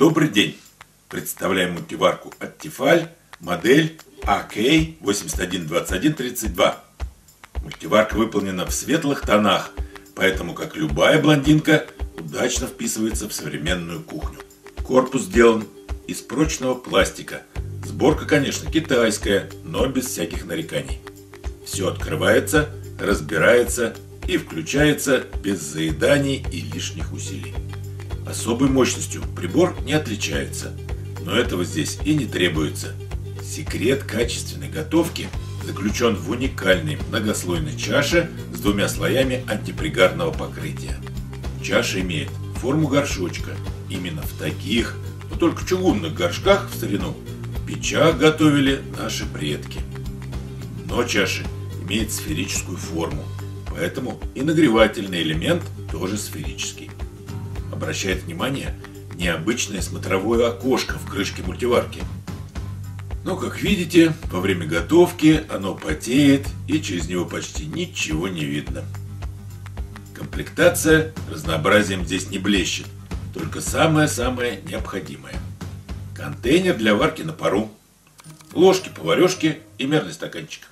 Добрый день! Представляем мультиварку от Тефаль, модель AK812132. Мультиварка выполнена в светлых тонах, поэтому, как любая блондинка, удачно вписывается в современную кухню. Корпус сделан из прочного пластика. Сборка, конечно, китайская, но без всяких нареканий. Все открывается, разбирается и включается без заеданий и лишних усилий. Особой мощностью прибор не отличается, но этого здесь и не требуется. Секрет качественной готовки заключен в уникальной многослойной чаше с двумя слоями антипригарного покрытия. Чаша имеет форму горшочка. Именно в таких, но только чугунных горшках в старину в печах готовили наши предки. Но чаша имеет сферическую форму, поэтому и нагревательный элемент тоже сферический обращает внимание необычное смотровое окошко в крышке мультиварки. Но, как видите, во время готовки оно потеет и через него почти ничего не видно. Комплектация разнообразием здесь не блещет, только самое-самое необходимое. Контейнер для варки на пару, ложки, поварешки и мерный стаканчик.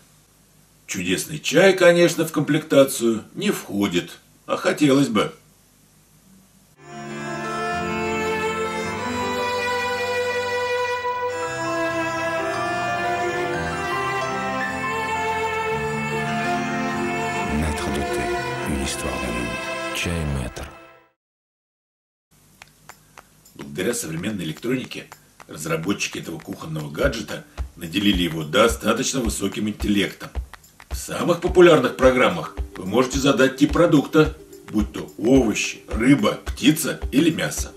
Чудесный чай, конечно, в комплектацию не входит, а хотелось бы. D'amour. Чай метр. Благодаря современной электронике разработчики этого кухонного гаджета наделили его достаточно высоким интеллектом. В самых популярных программах вы можете задать тип продукта, будь то овощи, рыба, птица или мясо.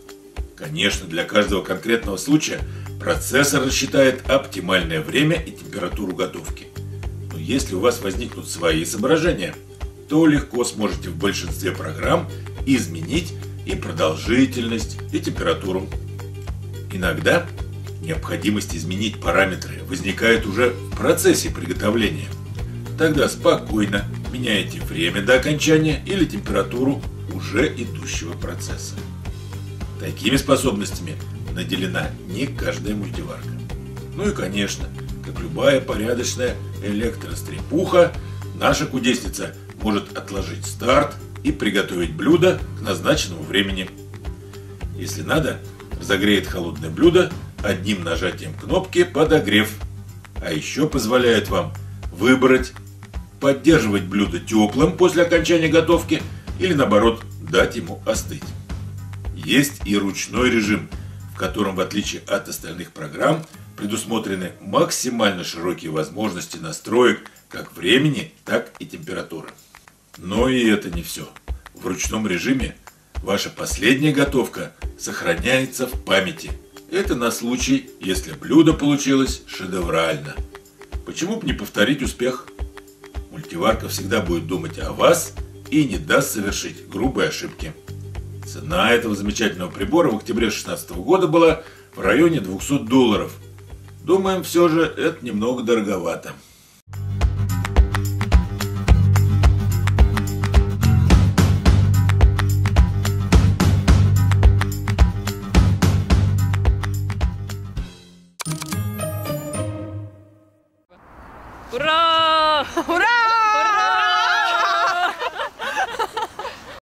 Конечно, для каждого конкретного случая процессор рассчитает оптимальное время и температуру готовки. Но если у вас возникнут свои соображения – то легко сможете в большинстве программ изменить и продолжительность, и температуру. Иногда необходимость изменить параметры возникает уже в процессе приготовления. Тогда спокойно меняете время до окончания или температуру уже идущего процесса. Такими способностями наделена не каждая мультиварка. Ну и конечно, как любая порядочная электрострепуха, наша кудесница может отложить старт и приготовить блюдо к назначенному времени. Если надо, разогреет холодное блюдо одним нажатием кнопки «Подогрев», а еще позволяет вам выбрать, поддерживать блюдо теплым после окончания готовки или наоборот дать ему остыть. Есть и ручной режим, в котором, в отличие от остальных программ, предусмотрены максимально широкие возможности настроек как времени, так и температуры. Но и это не все. В ручном режиме ваша последняя готовка сохраняется в памяти. Это на случай, если блюдо получилось шедеврально. Почему бы не повторить успех? Мультиварка всегда будет думать о вас и не даст совершить грубые ошибки. Цена этого замечательного прибора в октябре 2016 года была в районе 200 долларов. Думаем, все же это немного дороговато. 우라! 우라!